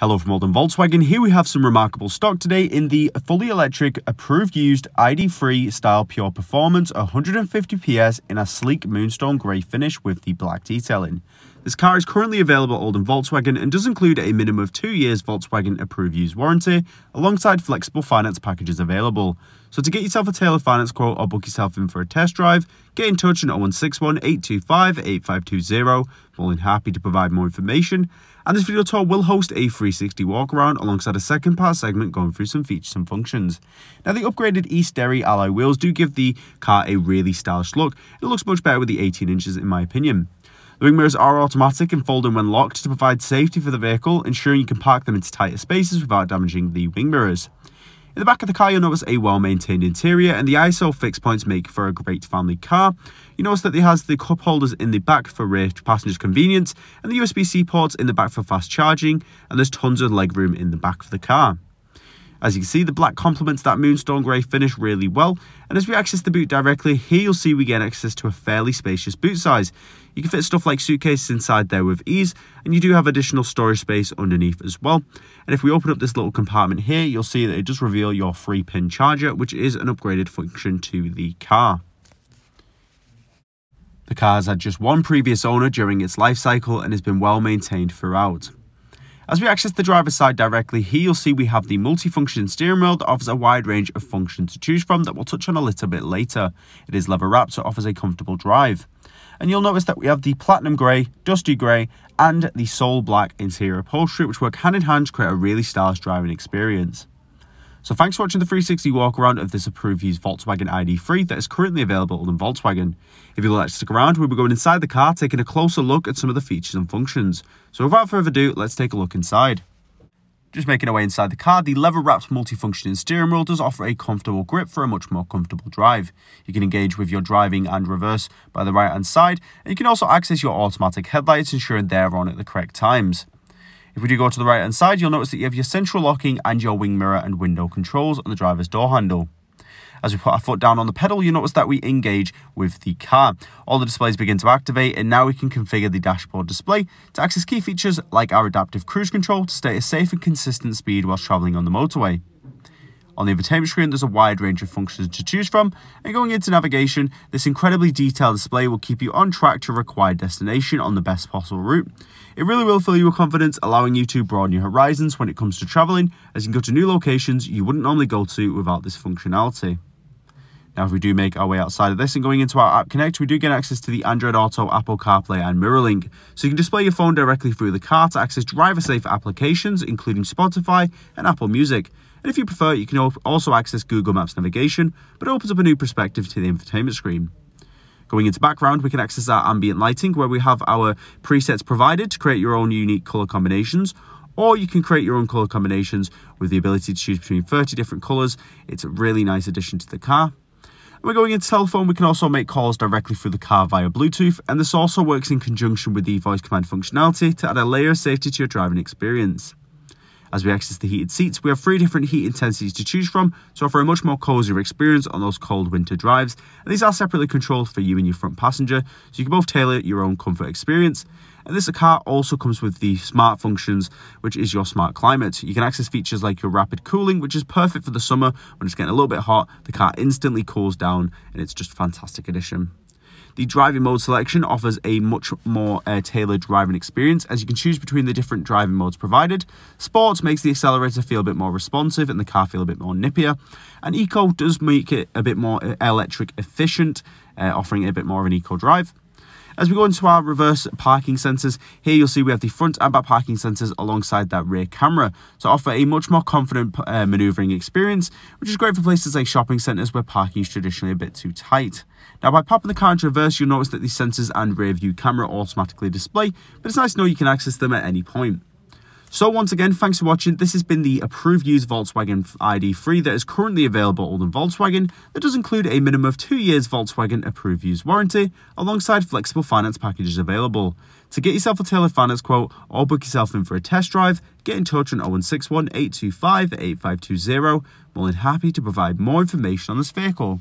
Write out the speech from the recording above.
Hello from Oldham Volkswagen. Here we have some remarkable stock today in the fully electric approved used ID3 style pure performance 150 PS in a sleek moonstone grey finish with the black detailing. This car is currently available at Oldham Volkswagen and does include a minimum of two years Volkswagen approved use warranty alongside flexible finance packages available. So to get yourself a tailored finance quote or book yourself in for a test drive, get in touch on 0161 825 8520. More than happy to provide more information. And this video tour will host a 360 walk around alongside a second part segment going through some features and functions. Now the upgraded East Derry alloy wheels do give the car a really stylish look. It looks much better with the 18 inches in my opinion. The wing mirrors are automatic and fold in when locked to provide safety for the vehicle, ensuring you can park them into tighter spaces without damaging the wing mirrors. In the back of the car, you'll notice a well-maintained interior, and the ISOFIX points make for a great family car. You notice that it has the cup holders in the back for rear passengers' convenience, and the USB-C ports in the back for fast charging, and there's tons of legroom in the back of the car. As you can see, the black complements that moonstone grey finish really well, and as we access the boot directly, here you'll see we get access to a fairly spacious boot size. You can fit stuff like suitcases inside there with ease, and you do have additional storage space underneath as well. And if we open up this little compartment here, you'll see that it does reveal your 3-pin charger, which is an upgraded function to the car. The car has had just one previous owner during its life cycle and has been well maintained throughout. As we access the driver's side directly, here you'll see we have the multi-function steering wheel that offers a wide range of functions to choose from that we'll touch on a little bit later. It is leather wrapped, so it offers a comfortable drive. And you'll notice that we have the platinum grey, dusty grey, and the soul black interior upholstery, which work hand in hand to create a really stylish driving experience. So thanks for watching the 360 walk around of this approved used Volkswagen ID3 that is currently available on Volkswagen. If you'd like to stick around, we'll be going inside the car taking a closer look at some of the features and functions. So without further ado, let's take a look inside. Just making our way inside the car, the leather-wrapped multifunctioning steering wheel does offer a comfortable grip for a much more comfortable drive. You can engage with your driving and reverse by the right-hand side, and you can also access your automatic headlights, ensuring they're on at the correct times. If we do go to the right hand side, you'll notice that you have your central locking and your wing mirror and window controls on the driver's door handle. As we put our foot down on the pedal, you notice that we engage with the car. All the displays begin to activate, and now we can configure the dashboard display to access key features like our adaptive cruise control to stay at a safe and consistent speed whilst travelling on the motorway. On the infotainment screen, there's a wide range of functions to choose from, and going into navigation, this incredibly detailed display will keep you on track to required destination on the best possible route. It really will fill you with confidence, allowing you to broaden your horizons when it comes to travelling, as you can go to new locations you wouldn't normally go to without this functionality. Now, if we do make our way outside of this and going into our App Connect, we do get access to the Android Auto, Apple CarPlay and MirrorLink. So you can display your phone directly through the car to access driver-safe applications, including Spotify and Apple Music. And if you prefer, you can also access Google Maps navigation, but it opens up a new perspective to the infotainment screen. Going into background, we can access our ambient lighting where we have our presets provided to create your own unique color combinations, or you can create your own color combinations with the ability to choose between 30 different colors. It's a really nice addition to the car. And we're going into telephone, we can also make calls directly through the car via Bluetooth, and this also works in conjunction with the voice command functionality to add a layer of safety to your driving experience. As we access the heated seats, we have three different heat intensities to choose from to offer a much more cozier experience on those cold winter drives. And these are separately controlled for you and your front passenger, so you can both tailor your own comfort experience. And this car also comes with the smart functions, which is your smart climate. You can access features like your rapid cooling, which is perfect for the summer when it's getting a little bit hot. The car instantly cools down, and it's just a fantastic addition. The driving mode selection offers a much more uh, tailored driving experience as you can choose between the different driving modes provided. Sports makes the accelerator feel a bit more responsive and the car feel a bit more nippier. And Eco does make it a bit more uh, electric efficient, uh, offering a bit more of an eco drive. As we go into our reverse parking sensors, here you'll see we have the front and back parking sensors alongside that rear camera to offer a much more confident uh, maneuvering experience, which is great for places like shopping centres where parking is traditionally a bit too tight. Now by popping the car into reverse, you'll notice that the sensors and rear view camera automatically display, but it's nice to know you can access them at any point. So once again, thanks for watching. This has been the approved used Volkswagen ID3 that is currently available on Volkswagen that does include a minimum of two years Volkswagen approved used warranty alongside flexible finance packages available. To get yourself a tailored finance quote or book yourself in for a test drive, get in touch on 0161 825 8520. More than happy to provide more information on this vehicle.